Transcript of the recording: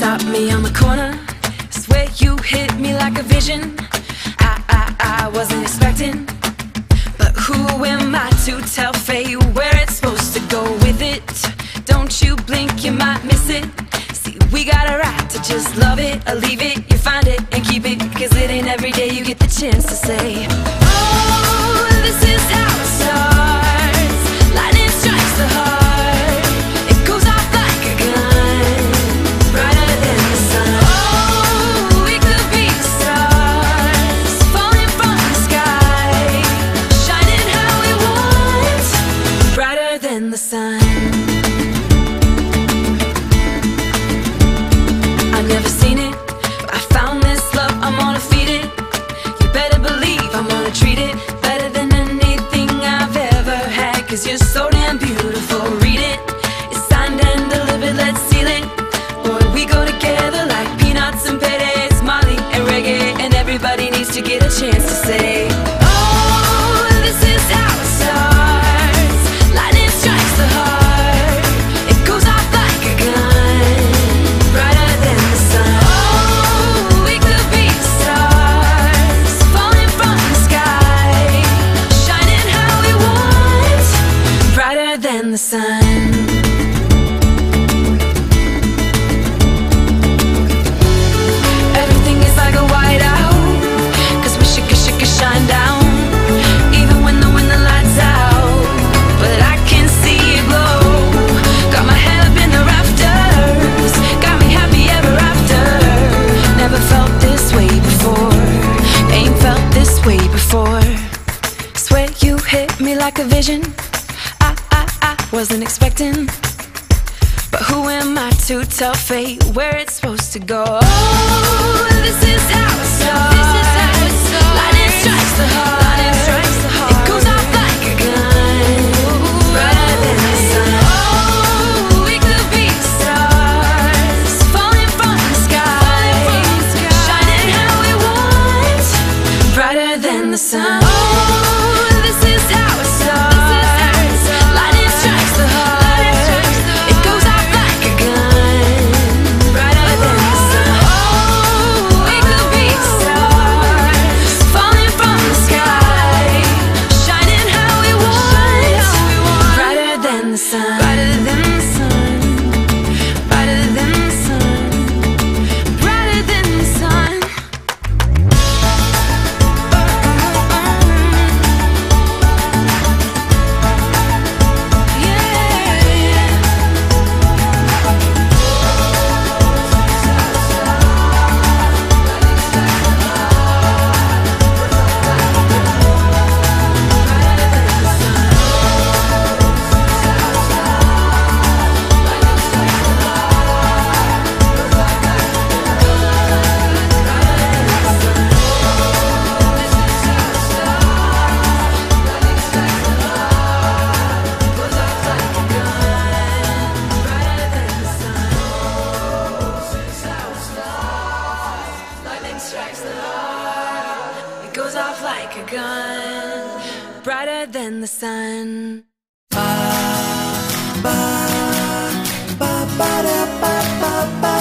Got me on the corner, swear you hit me like a vision. I, I, I wasn't expecting, but who am I to tell fate where it's supposed to go with it? Don't you blink, you might miss it. See, we got a right to just love it or leave it. You find it and keep it, cause it ain't every day you get the chance to say, beautiful, read it. It's signed and delivered, let's seal it. Boy, we go together like peanuts and paydays, Marley and reggae. And everybody needs to get a chance to say, sun. Everything is like a whiteout, 'cause we should, should, should shine down, even when the when the lights out. But I can see it glow. Got my head up in the rafters, got me happy ever after. Never felt this way before, ain't felt this way before. Swear you hit me like a vision. Wasn't expecting. But who am I to tell fate where it's supposed to go? Oh, this is how it starts. Strikes the heart. Off like a gun, brighter than the sun. Ba, ba, ba, ba, da, ba, ba, ba.